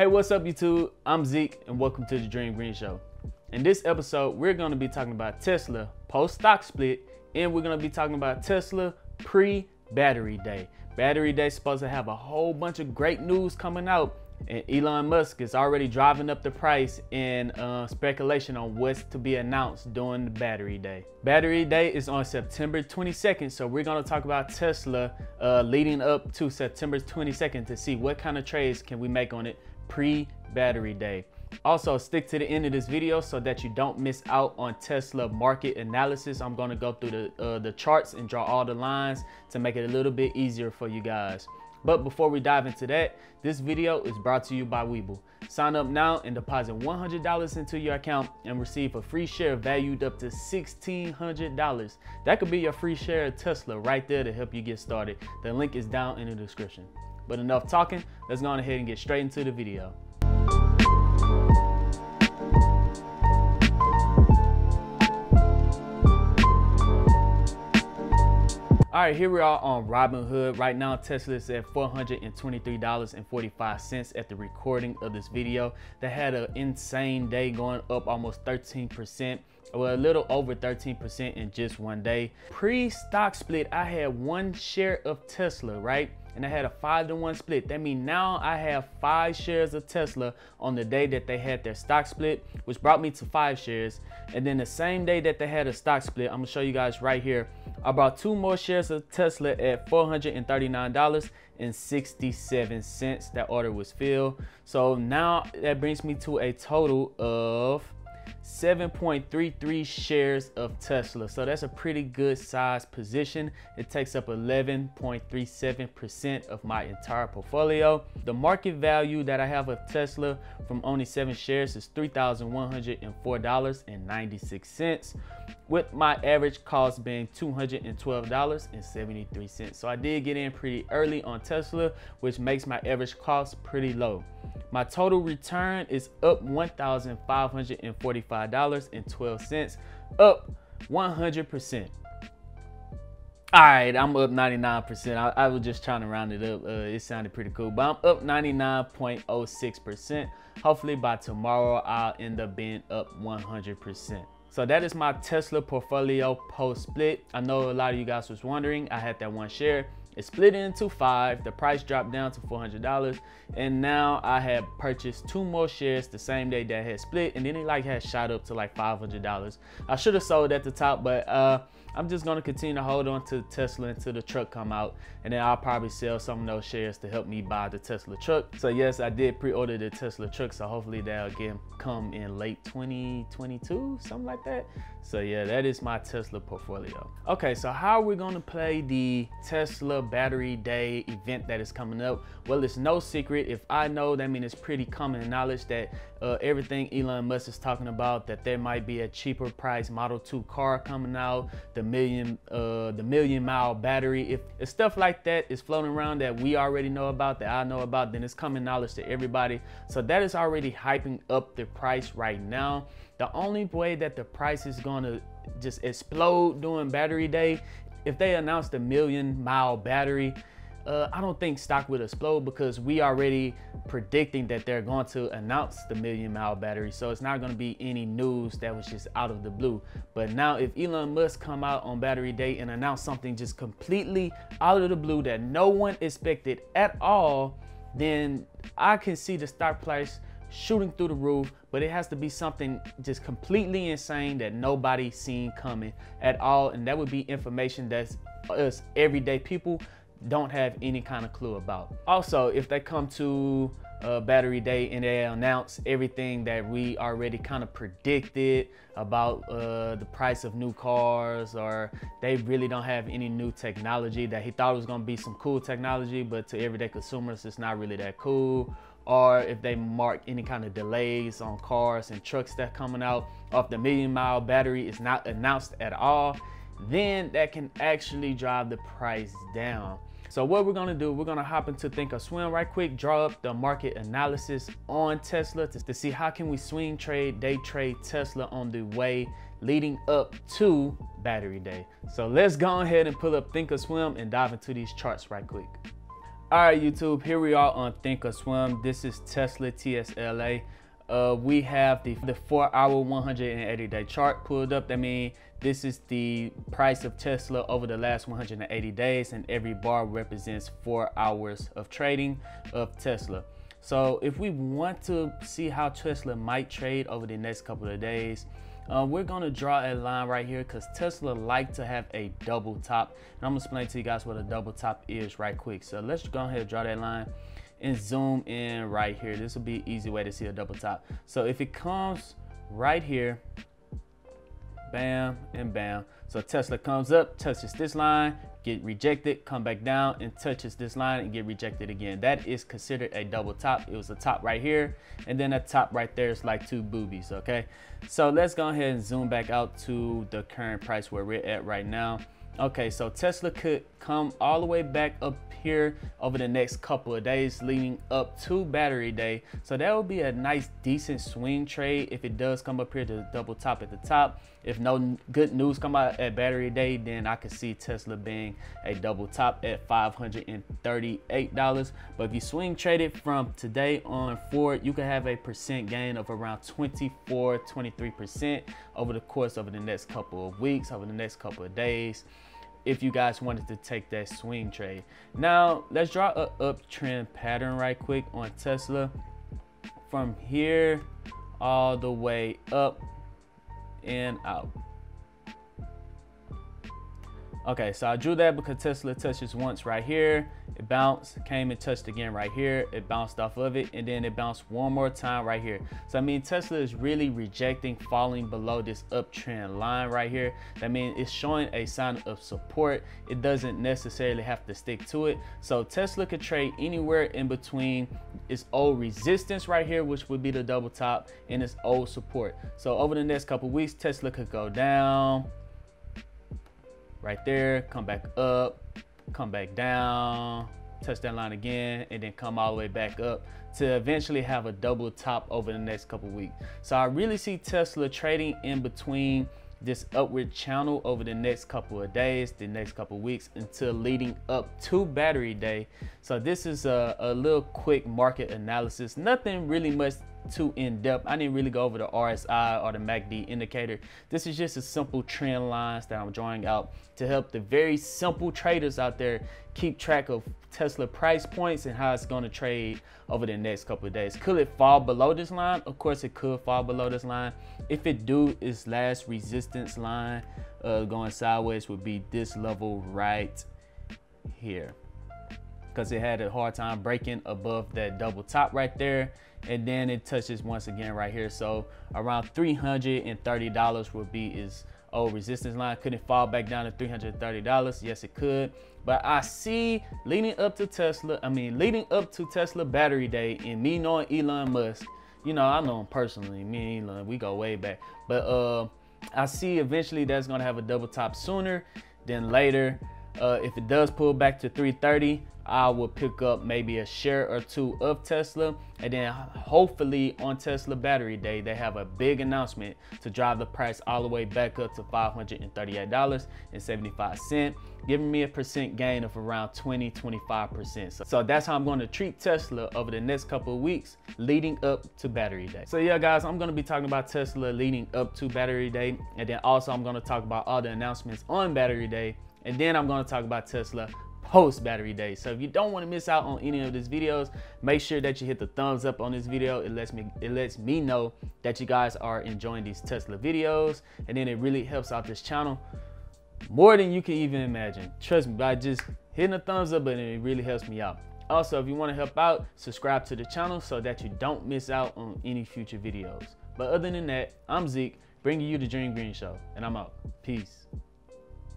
Hey, what's up, YouTube? I'm Zeke, and welcome to the Dream Green Show. In this episode, we're going to be talking about Tesla post stock split, and we're going to be talking about Tesla pre battery day. Battery day is supposed to have a whole bunch of great news coming out and Elon Musk is already driving up the price in uh, speculation on what's to be announced during the battery day. Battery day is on September 22nd, so we're gonna talk about Tesla uh, leading up to September 22nd to see what kind of trades can we make on it pre-battery day. Also, stick to the end of this video so that you don't miss out on Tesla market analysis. I'm gonna go through the, uh, the charts and draw all the lines to make it a little bit easier for you guys. But before we dive into that, this video is brought to you by Webull. Sign up now and deposit $100 into your account and receive a free share valued up to $1,600. That could be your free share of Tesla right there to help you get started. The link is down in the description. But enough talking, let's go on ahead and get straight into the video. All right, here we are on Robinhood. Right now, Tesla is at $423.45 at the recording of this video. They had an insane day going up almost 13%, well, a little over 13% in just one day. Pre-stock split, I had one share of Tesla, right? And I had a five to one split. That means now I have five shares of Tesla on the day that they had their stock split, which brought me to five shares. And then the same day that they had a stock split, I'm gonna show you guys right here. I bought two more shares of Tesla at $439.67. That order was filled. So now that brings me to a total of 7.33 shares of Tesla. So that's a pretty good size position. It takes up 11.37% of my entire portfolio. The market value that I have of Tesla from only seven shares is $3,104.96 with my average cost being $212.73. So I did get in pretty early on Tesla, which makes my average cost pretty low. My total return is up $1,545.12, up 100%. All right, I'm up 99%. I, I, was just trying to round it up. Uh, it sounded pretty cool, but I'm up 99.06%. Hopefully by tomorrow, I'll end up being up 100%. So that is my Tesla portfolio post split. I know a lot of you guys was wondering. I had that one share. It split into five. The price dropped down to $400. And now I had purchased two more shares the same day that had split. And then it like had shot up to like $500. I should have sold at the top, but uh, I'm just gonna continue to hold on to Tesla until the truck come out. And then I'll probably sell some of those shares to help me buy the Tesla truck. So yes, I did pre-order the Tesla truck. So hopefully that'll again come in late 2022, something like that. So yeah, that is my Tesla portfolio. Okay, so how are we gonna play the Tesla battery day event that is coming up? Well, it's no secret. If I know, that means it's pretty common knowledge that uh, everything Elon Musk is talking about, that there might be a cheaper price Model 2 car coming out, million, uh, the million mile battery. If, if stuff like that is floating around that we already know about, that I know about, then it's common knowledge to everybody. So that is already hyping up the price right now. The only way that the price is gonna just explode during battery day, if they announce the million mile battery, uh, I don't think stock would explode because we already predicting that they're going to announce the million mile battery. So it's not going to be any news that was just out of the blue. But now if Elon Musk come out on battery day and announce something just completely out of the blue that no one expected at all, then I can see the stock price shooting through the roof, but it has to be something just completely insane that nobody seen coming at all. And that would be information that's us everyday people don't have any kind of clue about. Also, if they come to uh, battery day and they announce everything that we already kind of predicted about uh, the price of new cars or they really don't have any new technology that he thought was going to be some cool technology but to everyday consumers it's not really that cool or if they mark any kind of delays on cars and trucks that coming out off the million mile battery is not announced at all then that can actually drive the price down so what we're gonna do, we're gonna hop into Thinkorswim right quick, draw up the market analysis on Tesla to, to see how can we swing trade, day trade Tesla on the way leading up to battery day. So let's go ahead and pull up Thinkorswim and dive into these charts right quick. All right, YouTube, here we are on Thinkorswim. This is Tesla TSLA. Uh, we have the, the four hour 180 day chart pulled up. I mean, this is the price of Tesla over the last 180 days and every bar represents four hours of trading of Tesla. So if we want to see how Tesla might trade over the next couple of days, uh, we're gonna draw a line right here because Tesla like to have a double top. And I'm gonna explain to you guys what a double top is right quick. So let's go ahead and draw that line and zoom in right here. This will be an easy way to see a double top. So if it comes right here, bam and bam. So Tesla comes up, touches this line, get rejected, come back down and touches this line and get rejected again. That is considered a double top. It was a top right here and then a top right there is like two boobies, okay? So let's go ahead and zoom back out to the current price where we're at right now. Okay, so Tesla could come all the way back up here over the next couple of days leading up to battery day. So that would be a nice decent swing trade if it does come up here to double top at the top. If no good news come out at battery day, then I could see Tesla being a double top at $538. But if you swing trade it from today on forward, you could have a percent gain of around 24, 23% over the course of the next couple of weeks, over the next couple of days if you guys wanted to take that swing trade. Now, let's draw an uptrend pattern right quick on Tesla. From here all the way up and out. Okay, so I drew that because Tesla touches once right here. It bounced, came and touched again right here. It bounced off of it, and then it bounced one more time right here. So, I mean, Tesla is really rejecting falling below this uptrend line right here. That means it's showing a sign of support. It doesn't necessarily have to stick to it. So, Tesla could trade anywhere in between its old resistance right here, which would be the double top, and its old support. So, over the next couple weeks, Tesla could go down, right there, come back up, come back down, touch that line again, and then come all the way back up to eventually have a double top over the next couple weeks. So I really see Tesla trading in between this upward channel over the next couple of days, the next couple of weeks until leading up to battery day. So this is a, a little quick market analysis. Nothing really much too in depth. I didn't really go over the RSI or the MACD indicator. This is just a simple trend lines that I'm drawing out to help the very simple traders out there keep track of Tesla price points and how it's going to trade over the next couple of days. Could it fall below this line? Of course, it could fall below this line. If it do, its last resistance line uh, going sideways would be this level right here because it had a hard time breaking above that double top right there. And then it touches once again right here. So around $330 would be its old resistance line. Could it fall back down to $330 yes it could. But I see leading up to Tesla I mean leading up to Tesla battery day and me knowing Elon Musk you know I know him personally me and Elon we go way back. But uh I see eventually that's gonna have a double top sooner than later uh, if it does pull back to 330 I will pick up maybe a share or two of Tesla. And then hopefully on Tesla battery day, they have a big announcement to drive the price all the way back up to $538.75, giving me a percent gain of around 20, 25%. So, so that's how I'm going to treat Tesla over the next couple of weeks leading up to battery day. So yeah, guys, I'm going to be talking about Tesla leading up to battery day. And then also I'm going to talk about all the announcements on battery day. And then I'm going to talk about Tesla post battery day. So if you don't want to miss out on any of these videos, make sure that you hit the thumbs up on this video. It lets me it lets me know that you guys are enjoying these Tesla videos and then it really helps out this channel more than you can even imagine. Trust me, by just hitting the thumbs up button, it really helps me out. Also, if you want to help out, subscribe to the channel so that you don't miss out on any future videos. But other than that, I'm Zeke, bringing you the Dream Green Show, and I'm out. Peace.